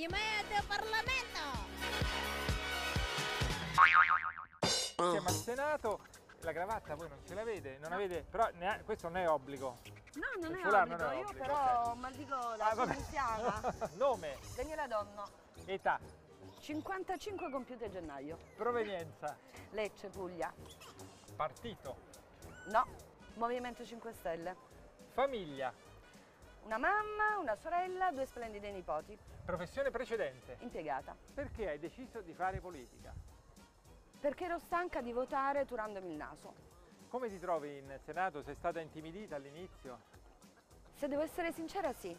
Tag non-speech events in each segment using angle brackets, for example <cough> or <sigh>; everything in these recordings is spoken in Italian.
Chiamate Parlamento! Siamo al Senato, la cravatta voi non ce l'avete, non avete, però neanche- questo non è obbligo. No, non è obbligo, non è io obbligo, però ok. mal di gola, Ah, sono anziana. <laughs> Nome, Daniela Donno, età, 55 compiute a gennaio. provenienza, <laughs> Lecce, Puglia. partito, No, Movimento 5 Stelle. famiglia, Una mamma, una sorella, due splendide nipoti. professione precedente. Impiegata. Perché hai deciso di fare politica? Perché ero stanca di votare turandomi il naso. Come ti trovi in Senato? Sei stata intimidita all'inizio? Se devo essere sincera sì,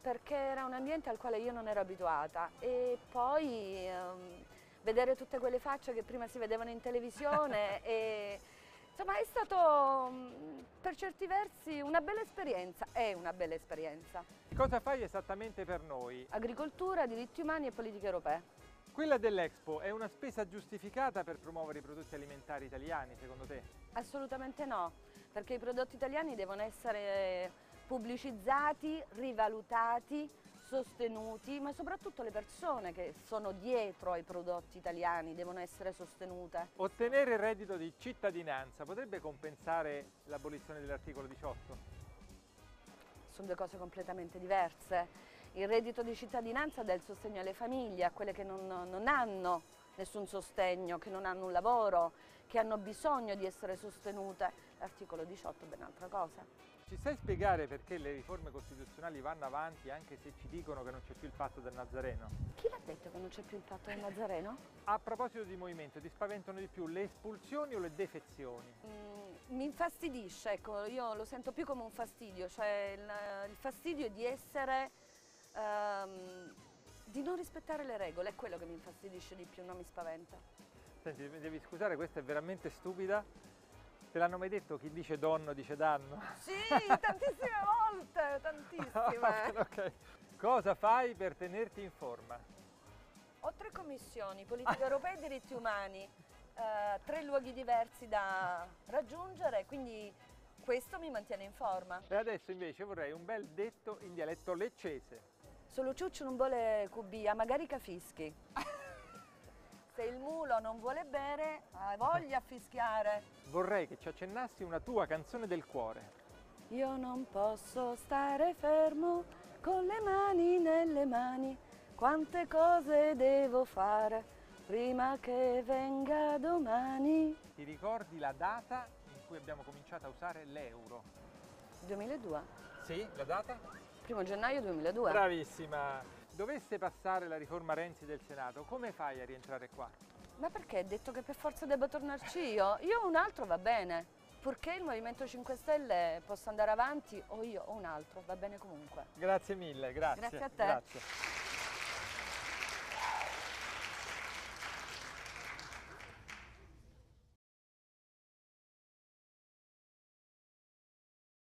perché era un ambiente al quale io non ero abituata e poi ehm, vedere tutte quelle facce che prima si vedevano in televisione <laughs> e insomma è stato mm, per certi versi una bella esperienza, è una bella esperienza. Cosa fai esattamente per noi? Agricoltura, diritti umani e politiche europee. Quella dell'Expo è una spesa giustificata per promuovere i prodotti alimentari italiani, secondo te? Assolutamente no, perché i prodotti italiani devono essere pubblicizzati, rivalutati, sostenuti, ma soprattutto le persone che sono dietro ai prodotti italiani devono essere sostenute. Ottenere il reddito di cittadinanza potrebbe compensare l'abolizione dell'articolo 18? Sono due cose completamente diverse. Il reddito di cittadinanza dà il sostegno alle famiglie, a quelle che non, non hanno nessun sostegno, che non hanno un lavoro, che hanno bisogno di essere sostenute. L'articolo 18 è ben altra cosa. Ci sai spiegare perché le riforme costituzionali vanno avanti anche se ci dicono che non c'è più il patto del Nazareno? Chi l'ha detto che non c'è più il patto del Nazareno? A proposito di movimento, ti spaventano di più le espulsioni o le defezioni? Mm, mi infastidisce, ecco, io lo sento più come un fastidio, cioè il, il fastidio di essere, ehm, di non rispettare le regole, è quello che mi infastidisce di più, non mi spaventa. Senti, mi devi scusare, questa è veramente stupida. Te l'hanno mai detto chi dice donno dice danno? Sì, <laughs> tantissime volte, tantissime. <laughs> ok. Cosa fai per tenerti in forma? Ho tre commissioni, politica europea e diritti umani, eh, tre luoghi diversi da raggiungere, quindi questo mi mantiene in forma. E adesso invece vorrei un bel detto in dialetto leccese. Solo ciuccio non vuole cubia, magari cafischi. <laughs> Se il mulo non vuole bere, ha voglia a fischiare. Vorrei che ci accennassi una tua canzone del cuore. Io non posso stare fermo con le mani nelle mani. Quante cose devo fare prima che venga domani. Ti ricordi la data in cui abbiamo cominciato a usare l'euro? 2002, Sì, la data? primo gennaio 2002. Bravissima! Dovesse passare la riforma Renzi del Senato, come fai a rientrare qua? Ma perché hai detto che per forza devo tornarci io? Io un altro va bene. Purché il Movimento 5 Stelle possa andare avanti o io o un altro, va bene comunque. Grazie mille, grazie. Grazie a te. Grazie.